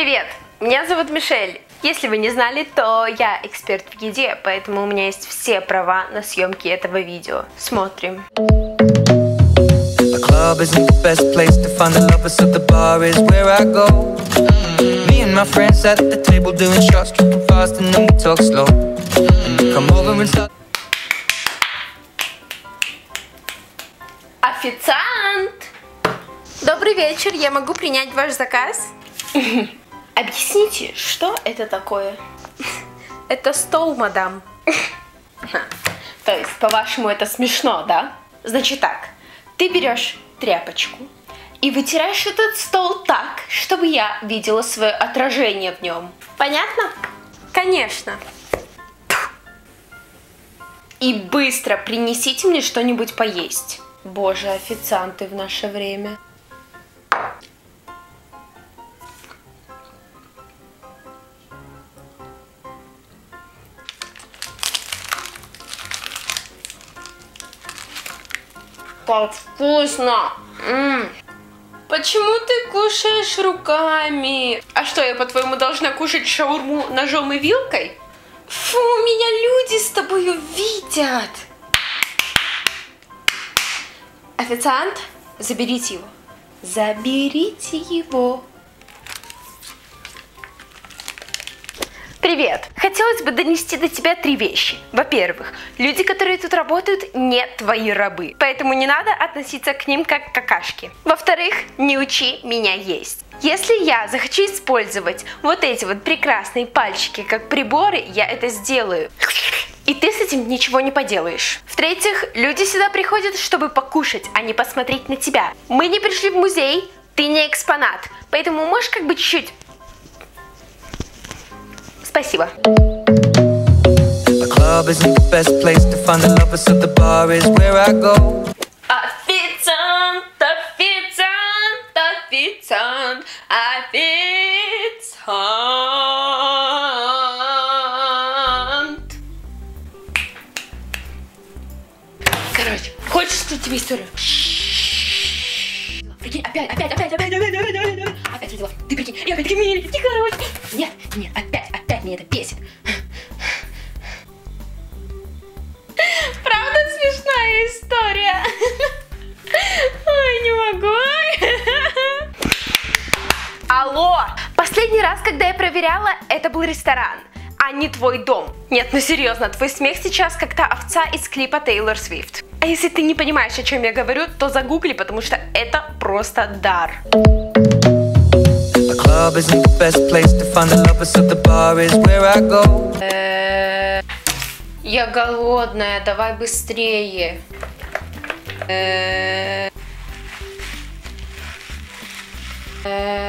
Привет! Меня зовут Мишель. Если вы не знали, то я эксперт в еде, поэтому у меня есть все права на съемки этого видео. Смотрим. The club isn't the best place to find the lovers, so the bar is where I go. Me and my friends at the table doing shots, tripping fast and then we talk slow. Come over and start. Официант! Добрый вечер, я могу принять ваш заказ? Объясните, что это такое? Это стол, мадам. То есть, по-вашему, это смешно, да? Значит так, ты берешь тряпочку и вытираешь этот стол так, чтобы я видела свое отражение в нем. Понятно? Конечно. И быстро принесите мне что-нибудь поесть. Боже, официанты в наше время. Как вкусно! М -м. Почему ты кушаешь руками? А что, я по-твоему должна кушать шаурму ножом и вилкой? Фу, меня люди с тобой увидят. Официант, заберите его. Заберите его. Привет! Хотелось бы донести до тебя три вещи. Во-первых, люди, которые тут работают, не твои рабы, поэтому не надо относиться к ним как к какашки. Во-вторых, не учи меня есть. Если я захочу использовать вот эти вот прекрасные пальчики как приборы, я это сделаю. И ты с этим ничего не поделаешь. В-третьих, люди сюда приходят, чтобы покушать, а не посмотреть на тебя. Мы не пришли в музей, ты не экспонат, поэтому можешь как бы чуть-чуть Спасибо. Официант, официант, официант, официант. Короче, хочешь что тебе историю? Прикинь, опять, опять, опять, опять, опять, опять, опять, опять родила. Ты прикинь, и опять такие, короче. Нет, нет, опять, я проверяла, это был ресторан, а не твой дом. Нет, ну серьезно, твой смех сейчас как та овца из клипа Тейлор Свифт. А если ты не понимаешь, о чем я говорю, то загугли, потому что это просто дар. Э, я голодная, давай быстрее. Э, э,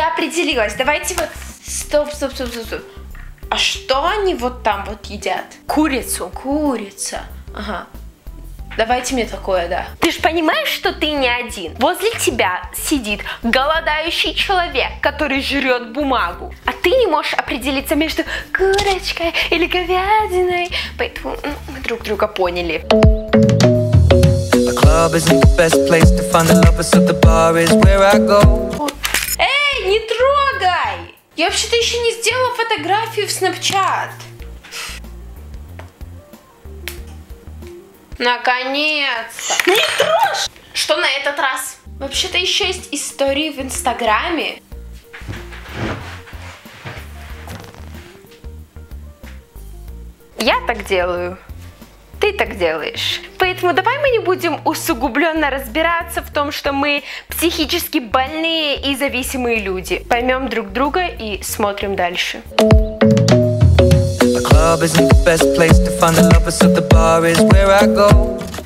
я определилась. Давайте вот... Стоп, стоп, стоп, стоп, стоп. А что они вот там вот едят? Курицу. Курица. Ага. Давайте мне такое, да. Ты же понимаешь, что ты не один. Возле тебя сидит голодающий человек, который жрет бумагу. А ты не можешь определиться между курочкой или говядиной. Поэтому мы друг друга поняли. Эй, не трогай! Я вообще-то еще не сделала фотографию в Snapchat. Наконец-то! Не трожь! Что на этот раз? Вообще-то еще есть истории в Инстаграме. Я так делаю. Ты так делаешь. Поэтому давай мы не будем усугубленно разбираться в том, что мы психически больные и зависимые люди. Поймем друг друга и смотрим дальше.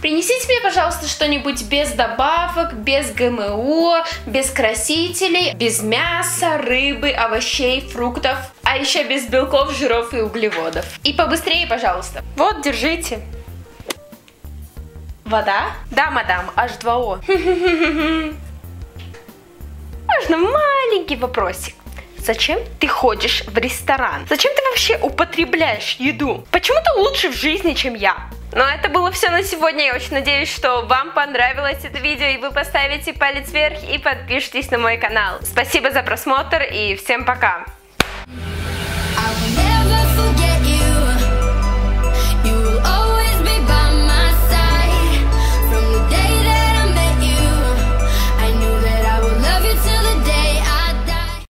Принесите мне, пожалуйста, что-нибудь без добавок, без ГМО, без красителей, без мяса, рыбы, овощей, фруктов, а еще без белков, жиров и углеводов. И побыстрее, пожалуйста. Вот, держите. Вода? Да, мадам, H2O. Можно маленький вопросик. Зачем ты ходишь в ресторан? Зачем ты вообще употребляешь еду? Почему ты лучше в жизни, чем я? Ну это было все на сегодня. Я очень надеюсь, что вам понравилось это видео, и вы поставите палец вверх и подпишитесь на мой канал. Спасибо за просмотр, и всем пока!